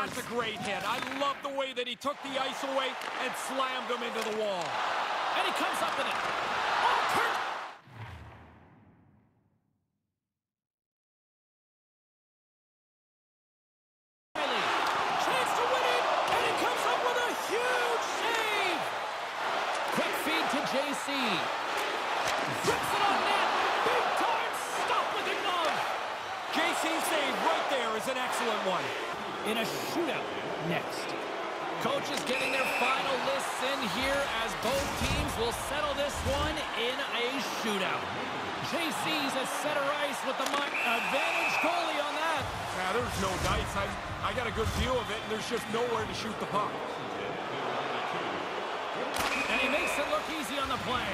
That's a great hit. I love the way that he took the ice away and slammed him into the wall. And he comes up with it. Oh, Kurt! Riley, chance to win it, and he comes up with a huge save. Quick feed to JC. Flips it on net. Big time stop with the glove. JC's save right there is an excellent one. In a shootout next. Coaches getting their final lists in here as both teams will settle this one in a shootout. JC's at center ice with the advantage goalie on that. Yeah, there's no dice. I, I got a good view of it, and there's just nowhere to shoot the puck. And he makes it look easy on the play.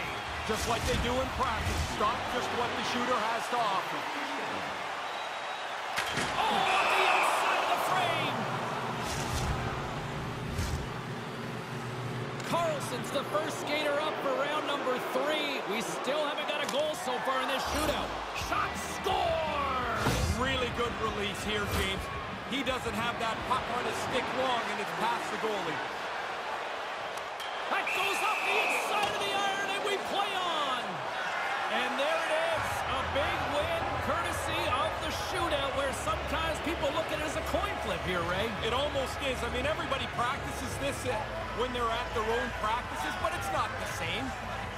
Just like they do in practice. Stop just what the shooter has to offer. Oh, on the outside of the frame. Carlson's the first skater up for round number three. We still haven't got a goal so far in this shootout. Shot score! Really good release here, James. He doesn't have that puck on his stick long, and it's past the goalie. That goes up the inside of the iron, and we play on. And there it is, a big win courtesy of the shootout, where sometimes people look at it as a coin flip here, Ray. It almost is. I mean, everybody practices this when they're at their own practices, but it's not the same.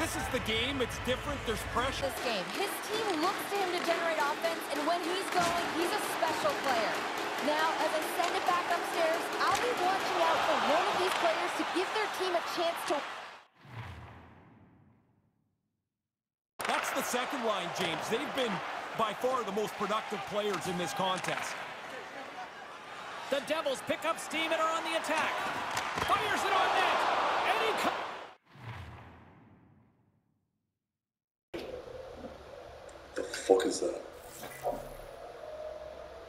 This is the game. It's different. There's pressure. this game. His team looks to him to generate offense, and when he's going, he's a special player. Now, as I send it back upstairs, I'll be watching out for one of these players to give their team a chance to... That's the second line, James. They've been by far the most productive players in this contest. The Devils pick up steam and are on the attack. Fires it on net. And he The fuck is that?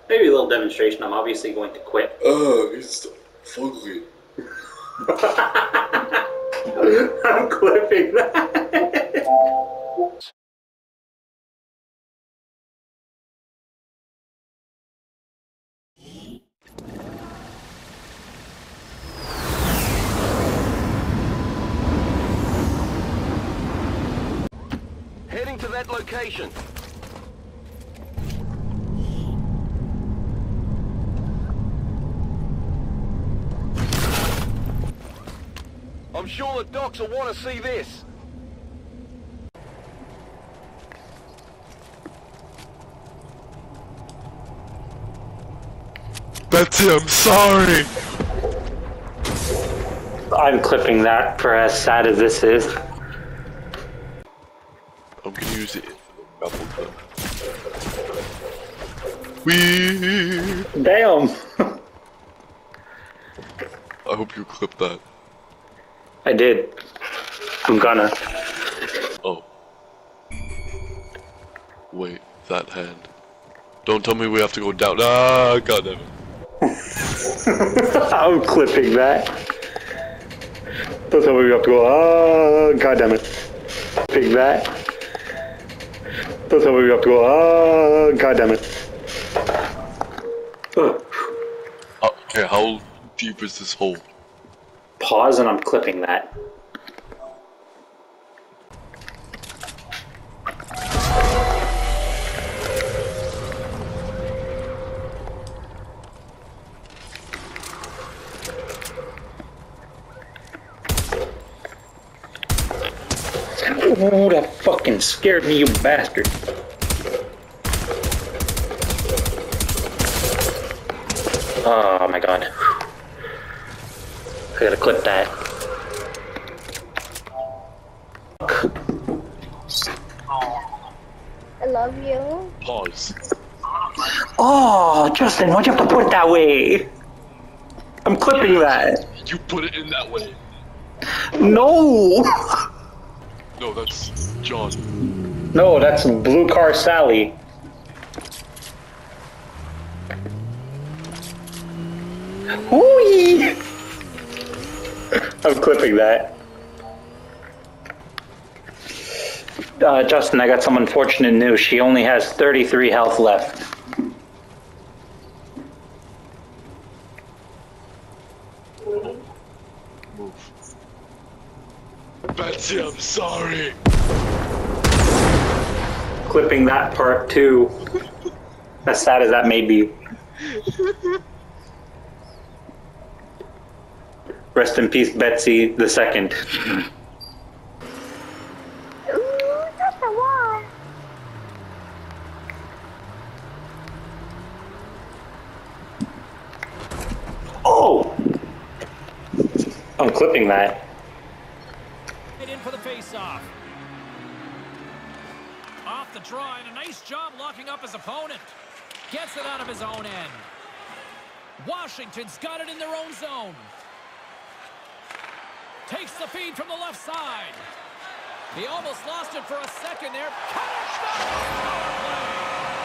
Maybe a little demonstration. I'm obviously going to quit. Ugh, it's fugly. I'm clipping that. to that location. I'm sure the docs will want to see this. Betsy, I'm sorry. I'm clipping that for as sad as this is. Use it. Wee. Damn. I hope you clip that. I did. I'm gonna. Oh. Wait, that hand. Don't tell me we have to go down. Ah, goddamn it. I'm clipping that. Don't tell me we have to go. Ah, god damn it. Clipping that. Don't tell me we have to go. Ah, god damn it. Ugh. Okay, how deep is this hole? Pause and I'm clipping that. Ooh, that fucking scared me, you bastard. Oh my god. I gotta clip that. I love you. Pause. Oh, Justin, why'd you have to put it that way? I'm clipping that. You put it in that way. No! No, that's John. No, that's Blue Car Sally. Whee! I'm clipping that. Uh, Justin, I got some unfortunate news. She only has 33 health left. I'm sorry. Clipping that part too. As sad as that may be. Rest in peace, Betsy the second. Oh! I'm clipping that. The face-off. Off the draw, and a nice job locking up his opponent. Gets it out of his own end. Washington's got it in their own zone. Takes the feed from the left side. He almost lost it for a second there. Finished up!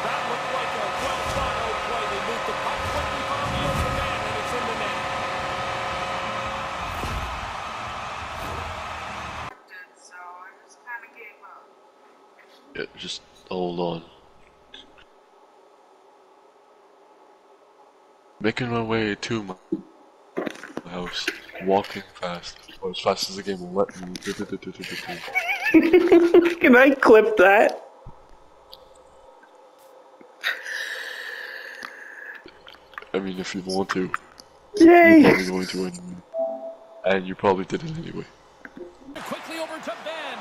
That looked like a well-thought-out play. They moved the puck quickly, found the open man, and it's in the net. so I just kind of gave up. Yeah, just hold on. Making my way to my house, walking fast, or as fast as the game will let me. Can I clip that? I mean, if you want to, Yay! you're probably going to anyway. And you probably did it anyway. Quickly over to Ben.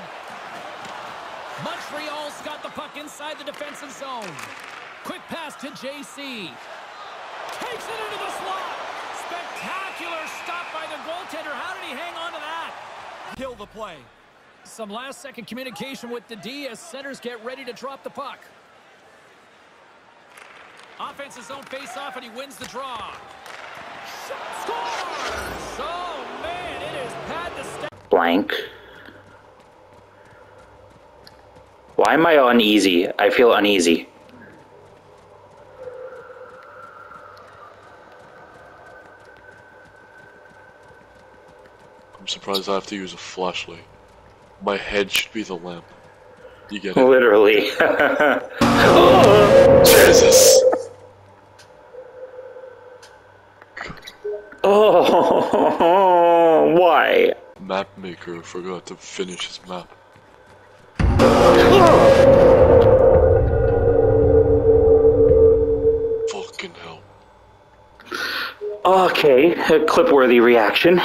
Montreal's got the puck inside the defensive zone. Quick pass to JC. Takes it into the slot. Spectacular stop by the goaltender. How did he hang on to that? Kill the play. Some last second communication with the D as centers get ready to drop the puck. Offensive zone face off and he wins the draw. Shot scores! Oh man, it is pad the step. Blank. Why am I uneasy? I feel uneasy. I'm surprised I have to use a flashlight. My head should be the lamp. You get it? Literally. Jesus! oh, why? Map maker forgot to finish his map. Fucking hell. Okay, a clip-worthy reaction.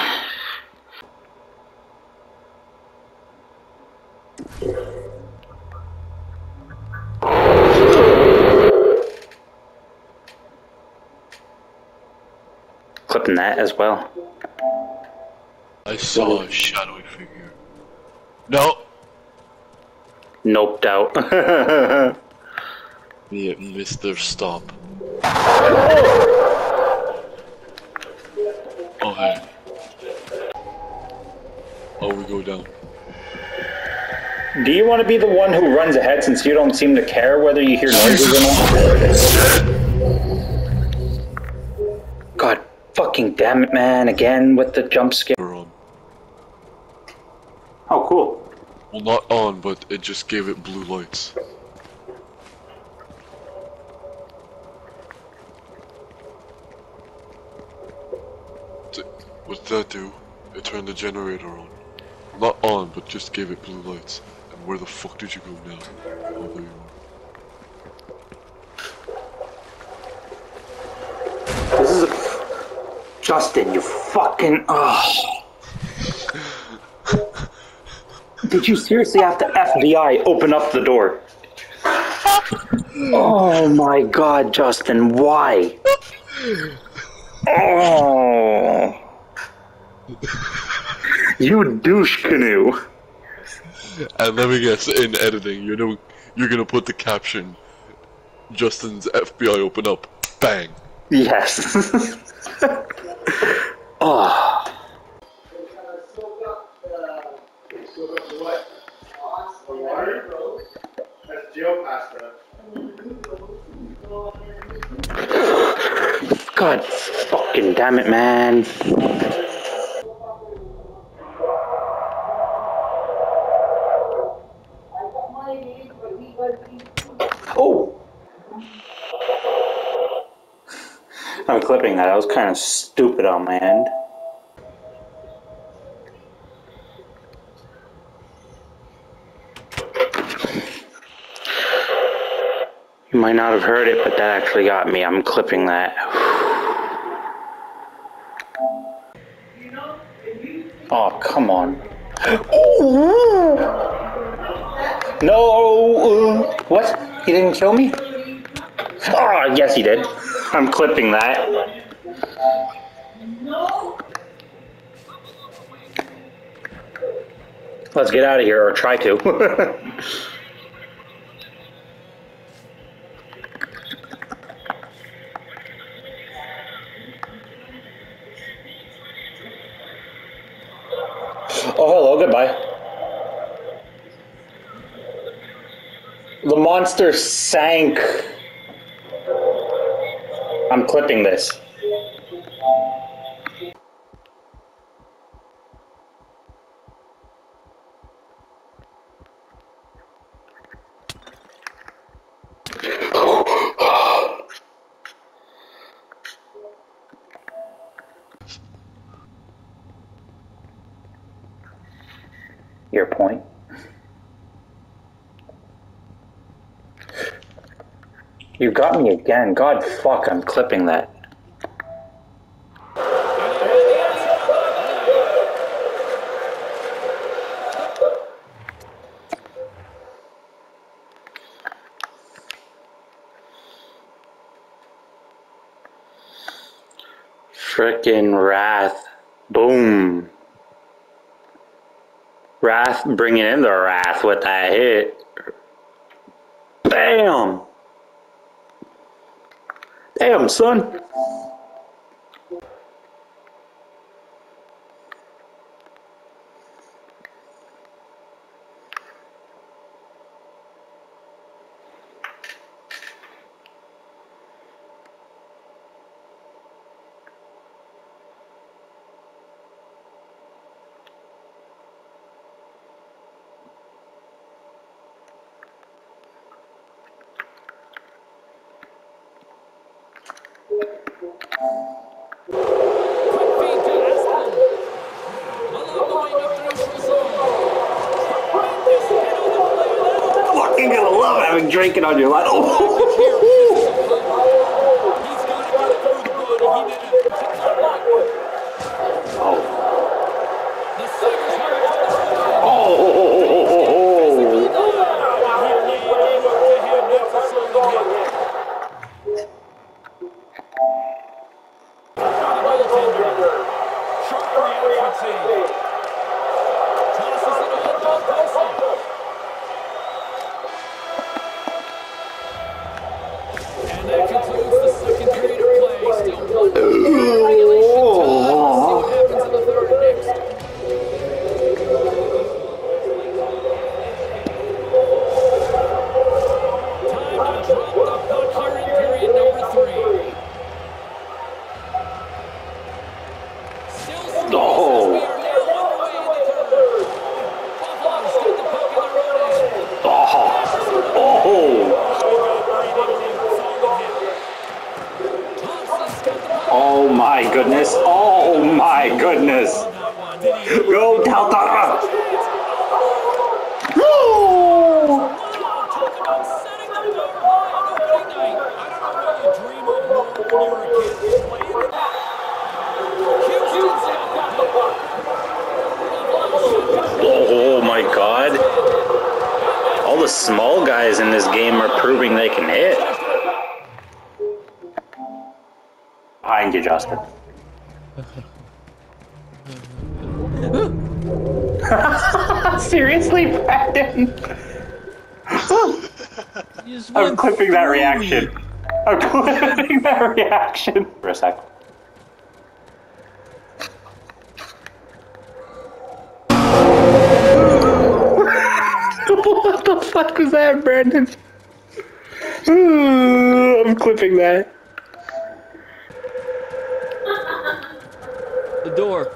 Clipping that as well. I saw a shadowy figure. No! Noped out. Yeah, Mr. Stop. Oh, hey. Oh, we go down. Do you want to be the one who runs ahead since you don't seem to care whether you hear noises or not? God fucking damn it, man. Again with the jump scare. We're on. Oh, cool. Well, not on, but it just gave it blue lights. What did that do? It turned the generator on. Not on, but just gave it blue lights. And where the fuck did you go now? Oh, there you are. This is a. Justin, you fucking. Oh. Did you seriously have to FBI open up the door? Oh my god, Justin, why? Oh. You douche canoe. And let me guess, in editing, you know, you're gonna put the caption, Justin's FBI open up, bang. Yes. oh. God fucking damn it, man. Oh! I'm clipping that. I was kind of stupid on my end. Might not have heard it, but that actually got me. I'm clipping that. Oh, come on. No! uh, What? He didn't kill me? Oh, yes, he did. I'm clipping that. Let's get out of here, or try to. Oh, hello, goodbye. The monster sank. I'm clipping this. Your point. You got me again. God fuck, I'm clipping that. Frickin' Wrath. Boom. Wrath bringing in the wrath with that hit. Bam! Damn, son. Quick feed to Asplund. Along the wing up through Chazot. Tremendous hit on the play. That'll Fucking gonna love having drinking on your line. He's Behind you, Justin. Seriously, Brandon? I'm clipping that reaction. I'm clipping that reaction. For a sec. what the fuck was that, Brandon? Ooh, I'm clipping that. Door.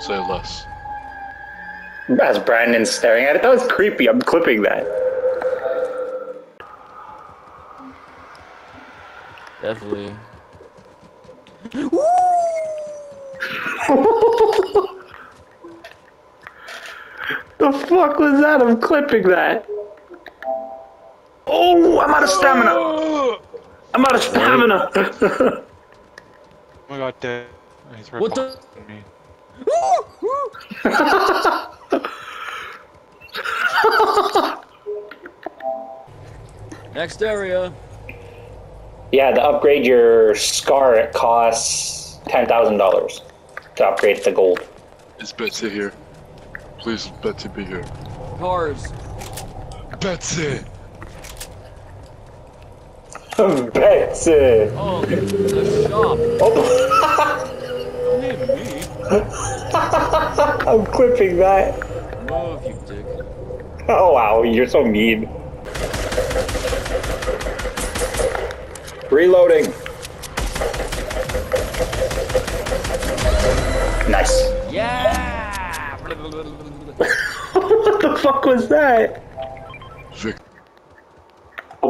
Say less. As Brandon's staring at it, that was creepy. I'm clipping that. Definitely. The fuck was that? I'm clipping that. Oh, I'm out of stamina. Oh! I'm out of stamina. Oh my god, Dad. Oh, he's right What the- behind me. Next area. yeah, to upgrade your scar, it costs ten thousand dollars to upgrade the gold. Is Betsy here? Please, Betsy, be here. Cars. Betsy! Betsy. Oh, the shop. Oh, Hey, me. I'm clipping that. Move, you dick. Oh wow, you're so mean. Reloading. Nice. Yeah! what the fuck was that?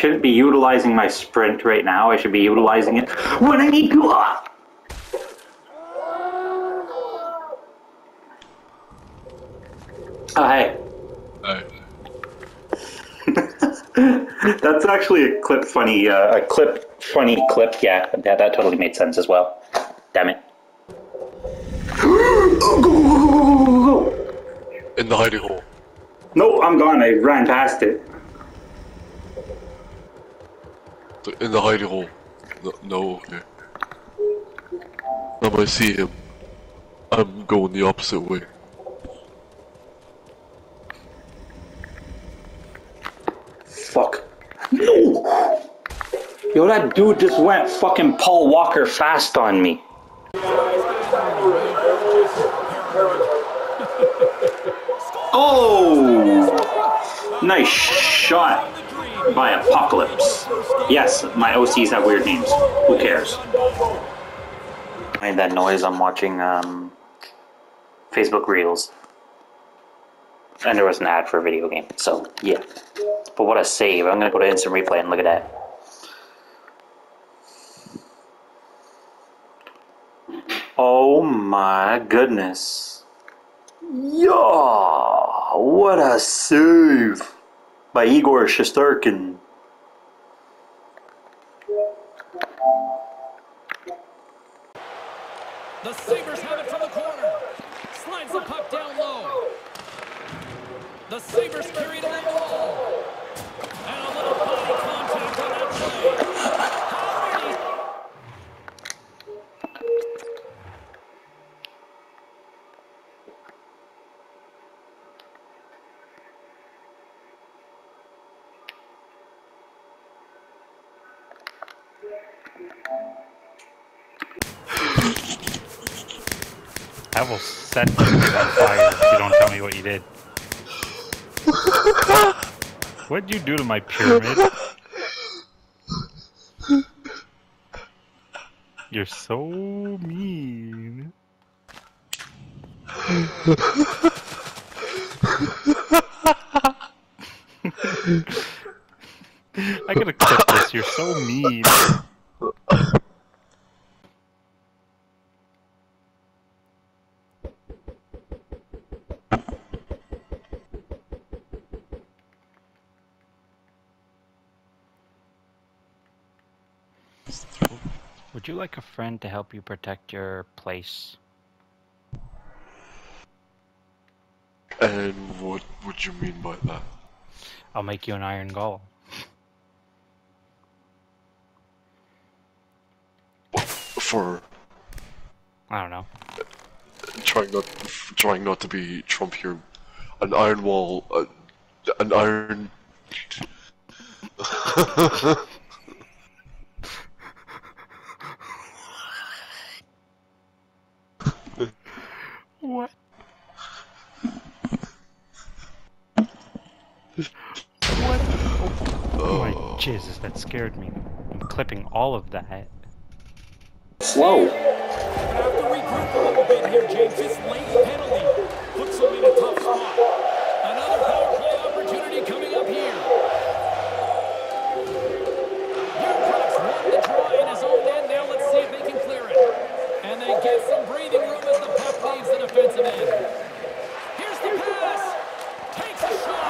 shouldn't be utilizing my sprint right now. I should be utilizing it when I need to. Ah! Oh, hey. Hey, That's actually a clip funny, uh, a clip funny clip. Yeah, that, that totally made sense as well. Damn it. go, go, go, go, go, go. in the hiding hole. No, I'm gone. I ran past it. In the hiding hole. No, no okay. Now I see him. I'm going the opposite way. Fuck. No! Yo, that dude just went fucking Paul Walker fast on me. Oh! Nice shot by Apocalypse. Yes, my OCs have weird names. Who cares? I made that noise. I'm watching um, Facebook Reels. And there was an ad for a video game, so yeah. But what a save. I'm gonna go to instant replay and look at that. Oh my goodness. Yeah, what a save by Igor Shesterkin. The Sabres have it from the corner. Slides the puck down low. The Sabres carry it along the wall. And a little body contact on that play. How many I will set you on fire if you don't tell me what you did. What'd you do to my pyramid? You're so mean. I gotta clip this. You're so mean. Would you like a friend to help you protect your place? And what would you mean by that? I'll make you an iron golem. For I don't know. trying not trying not to be Trump here, an iron wall, uh, an iron. What? what? Oh my Jesus, that scared me. I'm clipping all of that. Slow. Have to regroup a little bit here, James. This late penalty puts them in a tough spot. Another power play opportunity coming up here. Yurkov's won the draw in his own end. Now let's see if they can clear it. And they get some breathing defensive end. Here's the pass. Takes a shot.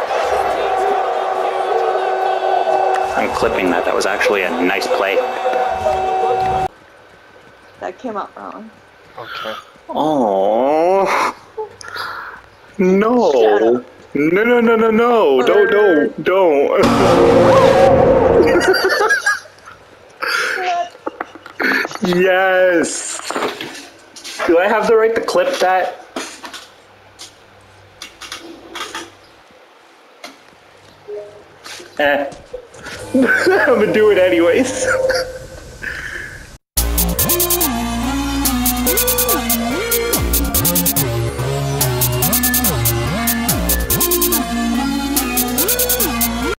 Special teams coming up huge on that goal. I'm clipping that. That was actually a nice play. That came out wrong. Okay. Oh. No. No, no, no, no, no. Don't, don't, don't. yes. Do I have the right to clip that? Eh. I'm gonna do it anyways.